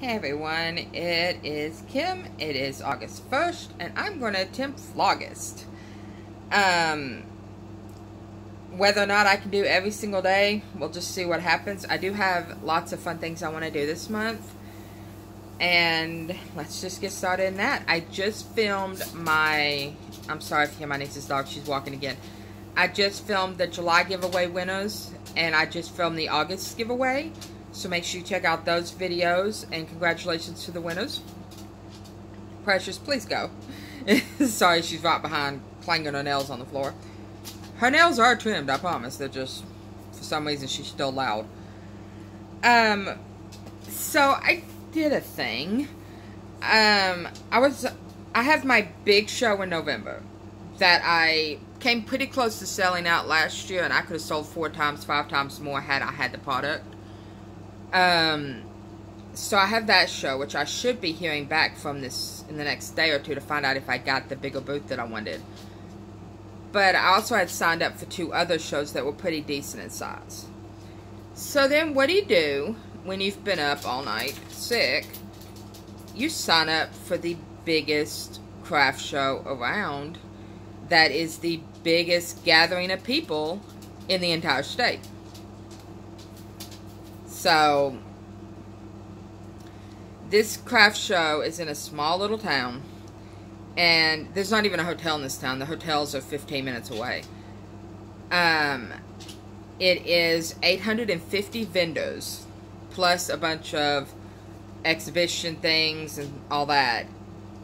Hey everyone, it is Kim. It is August 1st, and I'm going to attempt Vlogust. Um, whether or not I can do every single day, we'll just see what happens. I do have lots of fun things I want to do this month. And let's just get started in that. I just filmed my, I'm sorry if you hear my niece's dog, she's walking again. I just filmed the July giveaway winners, and I just filmed the August giveaway. So make sure you check out those videos, and congratulations to the winners. Precious, please go. sorry, she's right behind, clanging her nails on the floor. Her nails are trimmed, I promise. They're just, for some reason, she's still loud. Um, so I did a thing. Um, I was, I have my big show in November that I came pretty close to selling out last year, and I could have sold four times, five times more had I had the product. Um, so I have that show, which I should be hearing back from this in the next day or two to find out if I got the bigger booth that I wanted. But I also had signed up for two other shows that were pretty decent in size. So then what do you do when you've been up all night sick? You sign up for the biggest craft show around that is the biggest gathering of people in the entire state. So, this craft show is in a small little town, and there's not even a hotel in this town. The hotels are 15 minutes away. Um, it is 850 vendors, plus a bunch of exhibition things and all that.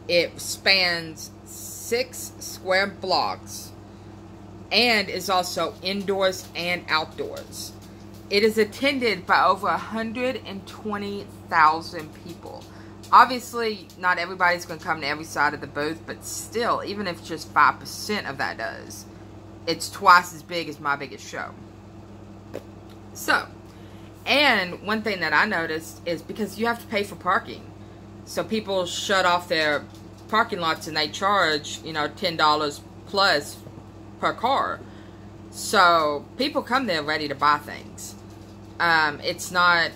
It spans six square blocks and is also indoors and outdoors. It is attended by over 120,000 people. Obviously, not everybody's going to come to every side of the booth, but still, even if just 5% of that does, it's twice as big as my biggest show. So, and one thing that I noticed is because you have to pay for parking. So people shut off their parking lots and they charge, you know, $10 plus per car. So people come there ready to buy things. Um, it's not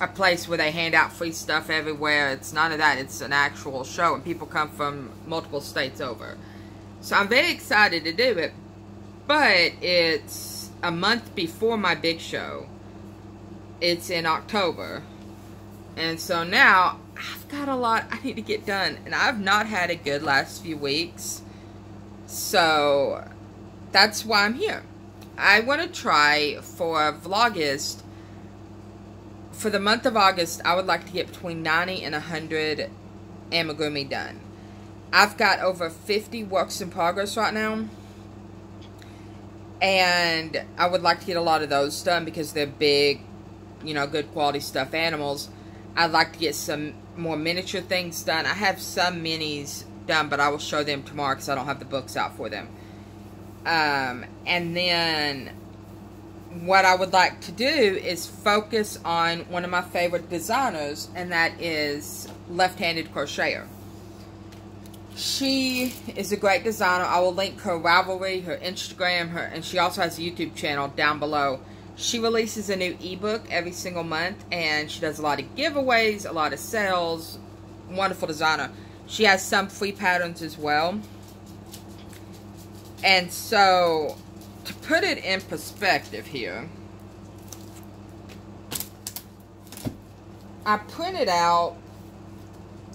a place where they hand out free stuff everywhere. It's none of that. It's an actual show and people come from multiple states over. So I'm very excited to do it. But it's a month before my big show. It's in October. And so now I've got a lot I need to get done. And I've not had a good last few weeks. So that's why I'm here. I want to try for Vlogust, For the month of August, I would like to get between 90 and 100 amigurumi done. I've got over 50 works in progress right now. And I would like to get a lot of those done because they're big, you know, good quality stuffed animals. I'd like to get some more miniature things done. I have some minis done, but I will show them tomorrow because I don't have the books out for them. Um, and then what I would like to do is focus on one of my favorite designers, and that is Left-Handed Crocheter. She is a great designer. I will link her Ravelry, her Instagram, her, and she also has a YouTube channel down below. She releases a new ebook every single month, and she does a lot of giveaways, a lot of sales. Wonderful designer. She has some free patterns as well. And so, to put it in perspective here, I printed out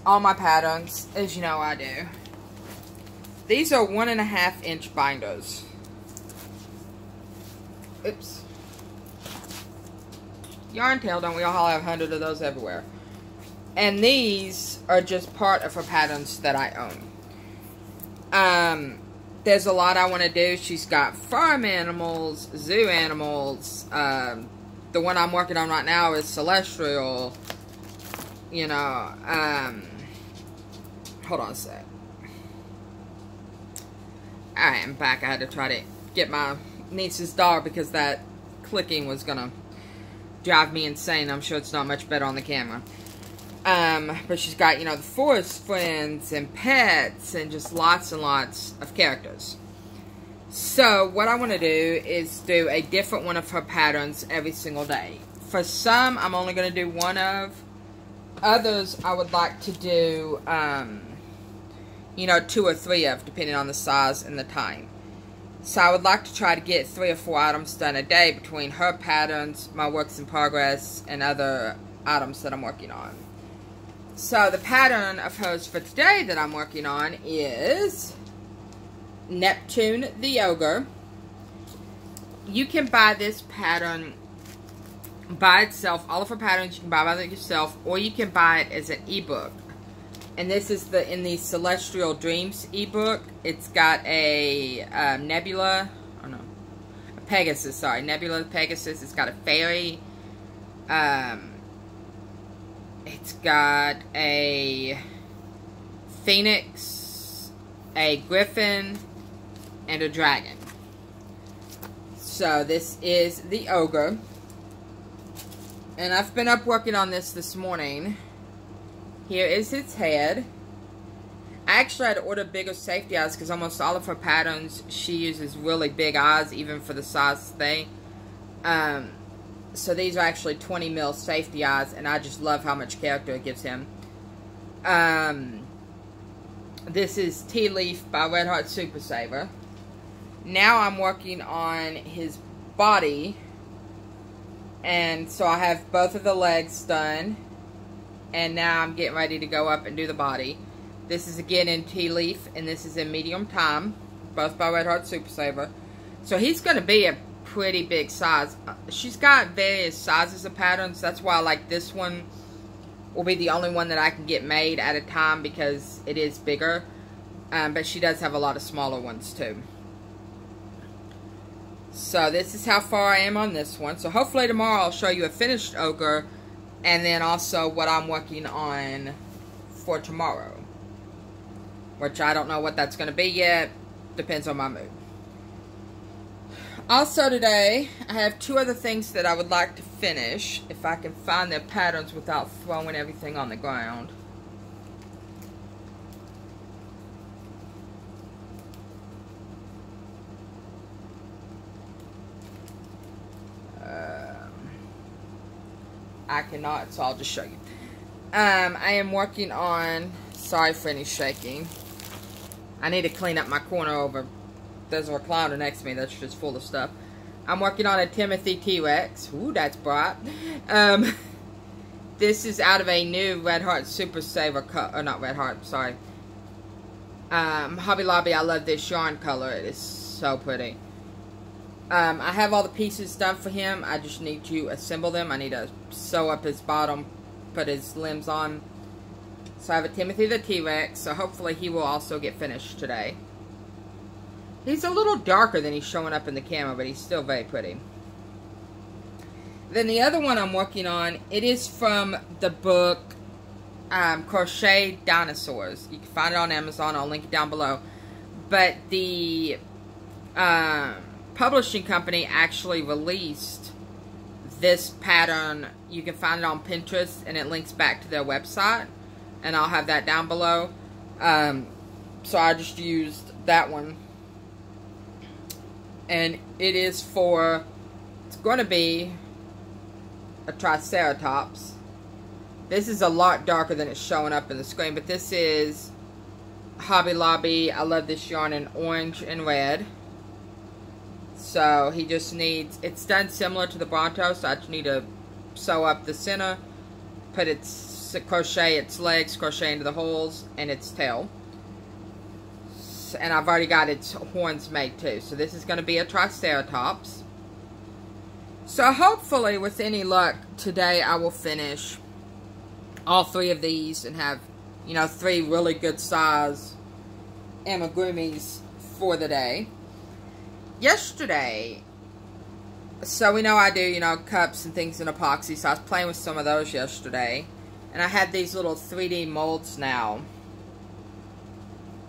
all my patterns, as you know I do. These are one and a half inch binders. Oops. Yarn tail, don't we all have a hundred of those everywhere? And these are just part of her patterns that I own. Um, there's a lot I want to do. She's got farm animals, zoo animals. Um, the one I'm working on right now is celestial. You know, um, hold on a sec. Alright, I'm back. I had to try to get my niece's dog because that clicking was going to drive me insane. I'm sure it's not much better on the camera. Um, but she's got, you know, the forest friends and pets and just lots and lots of characters. So, what I want to do is do a different one of her patterns every single day. For some, I'm only going to do one of. others I would like to do, um, you know, two or three of, depending on the size and the time. So I would like to try to get three or four items done a day between her patterns, my works in progress, and other items that I'm working on. So the pattern of hers for today that I'm working on is Neptune the Ogre. You can buy this pattern by itself. All of her patterns you can buy by yourself, or you can buy it as an ebook. And this is the in the Celestial Dreams ebook. It's got a um, Nebula, oh no, Pegasus. Sorry, Nebula Pegasus. It's got a fairy. Um, it's got a phoenix, a griffin, and a dragon. So this is the ogre. And I've been up working on this this morning. Here is its head. I actually had to order bigger safety eyes because almost all of her patterns, she uses really big eyes, even for the size thing. Um, so these are actually 20 mil safety eyes, and I just love how much character it gives him. Um, this is Tea Leaf by Red Heart Super Saver. Now I'm working on his body, and so I have both of the legs done. And now I'm getting ready to go up and do the body. This is again in Tea Leaf, and this is in Medium Thyme, both by Red Heart Super Saver. So he's going to be a pretty big size. She's got various sizes of patterns. That's why like this one will be the only one that I can get made at a time because it is bigger. Um, but she does have a lot of smaller ones too. So this is how far I am on this one. So hopefully tomorrow I'll show you a finished ogre and then also what I'm working on for tomorrow. Which I don't know what that's going to be yet. Depends on my mood. Also today, I have two other things that I would like to finish. If I can find their patterns without throwing everything on the ground. I cannot, so I'll just show you. Um, I am working on, sorry for any shaking. I need to clean up my corner over. There's a recliner next to me that's just full of stuff. I'm working on a Timothy T-Rex. Ooh, that's bright. Um, this is out of a new Red Heart Super Saver cut, or not Red Heart, sorry. Um, Hobby Lobby, I love this yarn color. It is so pretty. Um, I have all the pieces done for him. I just need to assemble them. I need to sew up his bottom, put his limbs on. So I have a Timothy the T-Rex, so hopefully he will also get finished today. He's a little darker than he's showing up in the camera, but he's still very pretty. Then the other one I'm working on, it is from the book um, Crochet Dinosaurs. You can find it on Amazon. I'll link it down below. But the... Um, publishing company actually released this pattern. You can find it on Pinterest, and it links back to their website. And I'll have that down below. Um, so I just used that one. And it is for, it's going to be a Triceratops. This is a lot darker than it's showing up in the screen, but this is Hobby Lobby. I love this yarn in orange and red. So he just needs, it's done similar to the Bronto, so I just need to sew up the center, put its, crochet its legs, crochet into the holes, and its tail. And I've already got its horns made too. So this is going to be a Triceratops. So hopefully, with any luck, today I will finish all three of these and have, you know, three really good size amigurumis for the day yesterday, so we know I do, you know, cups and things in epoxy, so I was playing with some of those yesterday. And I had these little 3D molds now.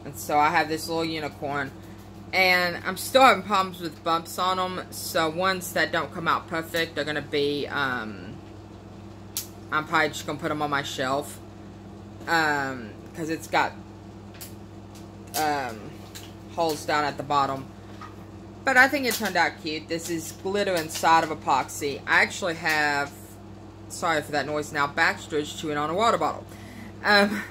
And so I have this little unicorn. And I'm still having problems with bumps on them, so ones that don't come out perfect are going to be, um, I'm probably just going to put them on my shelf. Um, because it's got, um, holes down at the bottom. But I think it turned out cute. This is glitter inside of epoxy. I actually have Sorry for that noise. Now Baxter is chewing on a water bottle. Um,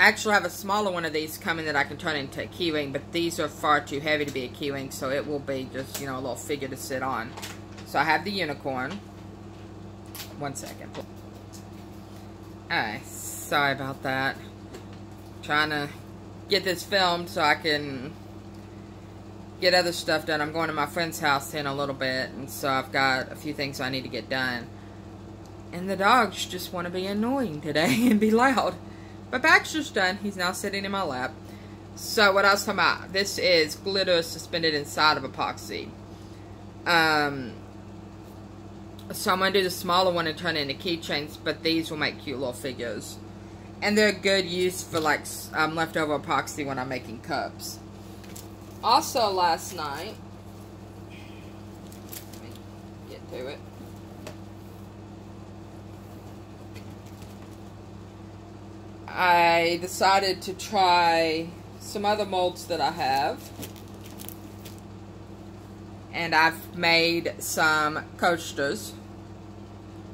I actually have a smaller one of these coming that I can turn into a keyring, but these are far too heavy to be a keyring, so it will be just, you know, a little figure to sit on. So I have the unicorn. One second. Alright, sorry about that. Trying to get this filmed so I can get other stuff done. I'm going to my friend's house in a little bit, and so I've got a few things I need to get done. And the dogs just want to be annoying today and be loud. But Baxter's done. He's now sitting in my lap. So what I was talking about, this is glitter suspended inside of epoxy. Um, so I'm going to do the smaller one and turn it into keychains, but these will make cute little figures. And they're good use for like um, leftover epoxy when I'm making cups. Also last night, get to it. I decided to try some other molds that I have. And I've made some coasters.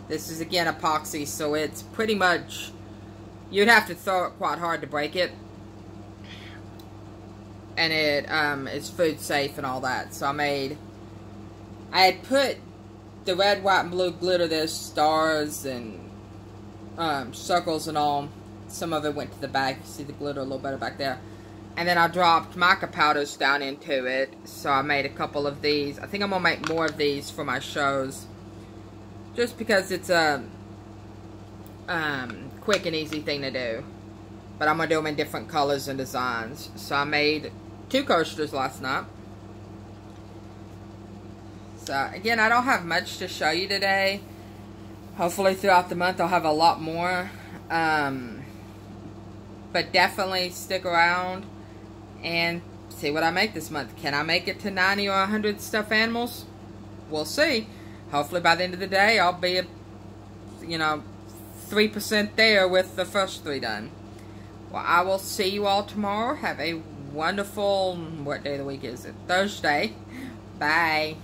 This is again epoxy, so it's pretty much, you'd have to throw it quite hard to break it. And it um, is food safe and all that. So I made, I had put the red, white, and blue glitter, there's stars and um, circles and all some of it went to the back. You see the glitter a little better back there. And then I dropped mica powders down into it. So I made a couple of these. I think I'm going to make more of these for my shows. Just because it's a um, quick and easy thing to do. But I'm going to do them in different colors and designs. So I made two coasters last night. So again, I don't have much to show you today. Hopefully throughout the month I'll have a lot more. Um, but definitely stick around and see what I make this month. Can I make it to 90 or 100 stuffed animals? We'll see. Hopefully by the end of the day, I'll be, you know, 3% there with the first three done. Well, I will see you all tomorrow. Have a wonderful, what day of the week is it? Thursday. Bye.